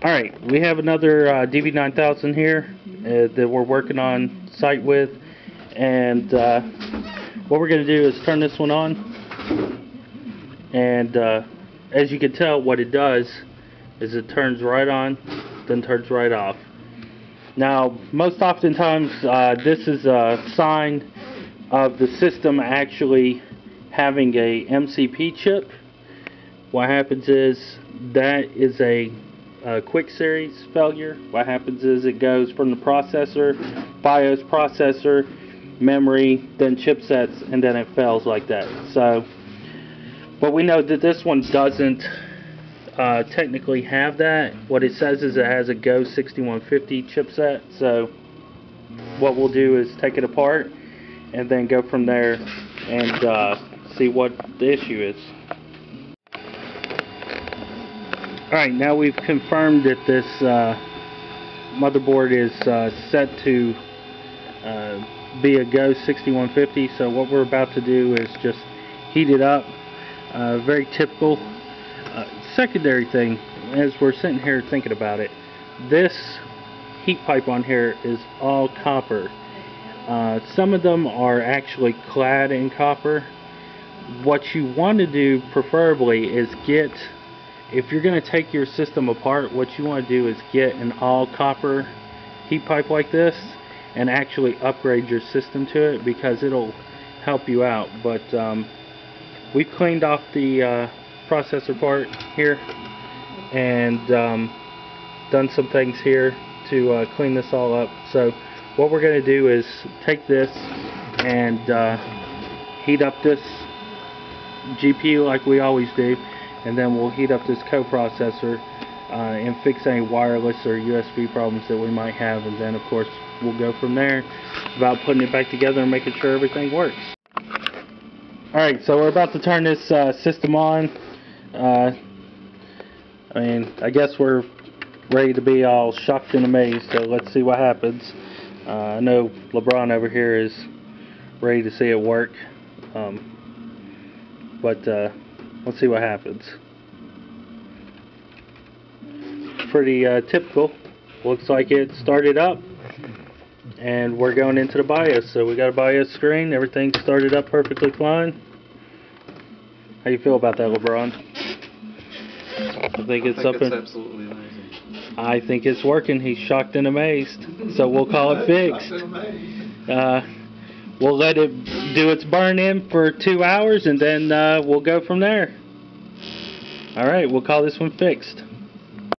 Alright, we have another uh, DV9000 here uh, that we're working on site with. And uh, what we're going to do is turn this one on. And uh, as you can tell, what it does is it turns right on, then turns right off. Now, most oftentimes, uh, this is a sign of the system actually having a MCP chip. What happens is that is a quick series failure, what happens is it goes from the processor, BIOS processor, memory, then chipsets, and then it fails like that. So, but we know that this one doesn't uh, technically have that. What it says is it has a Go 6150 chipset. So, what we'll do is take it apart and then go from there and uh, see what the issue is. Alright, now we've confirmed that this uh, motherboard is uh, set to uh, be a Go 6150 so what we're about to do is just heat it up. Uh, very typical uh, secondary thing as we're sitting here thinking about it. This heat pipe on here is all copper. Uh, some of them are actually clad in copper. What you want to do preferably is get if you're going to take your system apart what you want to do is get an all copper heat pipe like this and actually upgrade your system to it because it'll help you out. But um, we've cleaned off the uh, processor part here and um, done some things here to uh, clean this all up. So what we're going to do is take this and uh, heat up this GPU like we always do and then we'll heat up this coprocessor uh, and fix any wireless or USB problems that we might have and then of course we'll go from there about putting it back together and making sure everything works. Alright, so we're about to turn this uh, system on. Uh, I mean, I guess we're ready to be all shocked and amazed, so let's see what happens. Uh, I know LeBron over here is ready to see it work, um, but uh, Let's see what happens. Pretty uh, typical. Looks like it started up. And we're going into the BIOS. So we got a BIOS screen. Everything started up perfectly fine. How you feel about that, LeBron? I think it's I think up it's in, absolutely amazing. I think it's working. He's shocked and amazed. So we'll call it fixed. Uh, we'll let it do its burn in for two hours and then uh, we'll go from there. Alright, we'll call this one fixed.